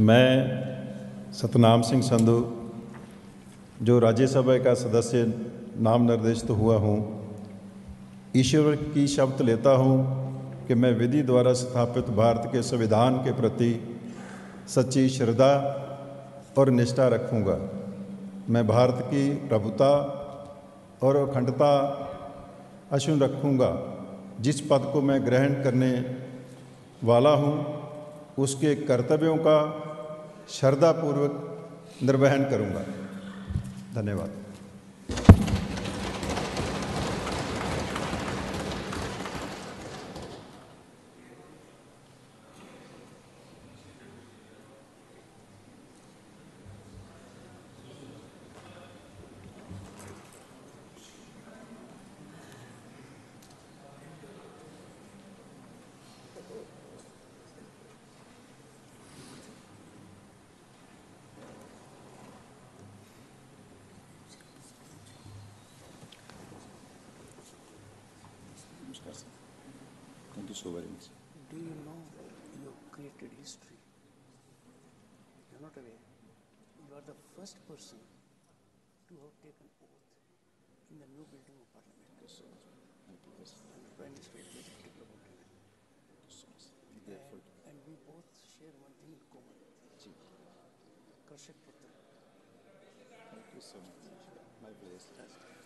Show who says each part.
Speaker 1: मैं सतनाम सिंह संधु, जो राज्यसभा का सदस्य, नाम निर्देशित हुआ हूँ। ईश्वर की शब्द लेता हूँ कि मैं विधि द्वारा स्थापित भारत के संविधान के प्रति सच्ची श्रद्धा और निष्ठा रखूँगा। मैं भारत की प्रभुता और अखंडता अशुन रखूँगा। जिस पद को मैं ग्रहण करने वाला हूँ, उसके कर्तव्यों का श्रद्धापूर्वक निर्वहन करूँगा। धन्यवाद।
Speaker 2: Thank you so very much.
Speaker 3: Do you know you created history? You're not aware. You are the first person to have taken oath in the new building of Parliament. And the Prime Minister is particular about it. And, and we both share one thing in common. Karshak Putra.
Speaker 2: Thank you so much. My pleasure.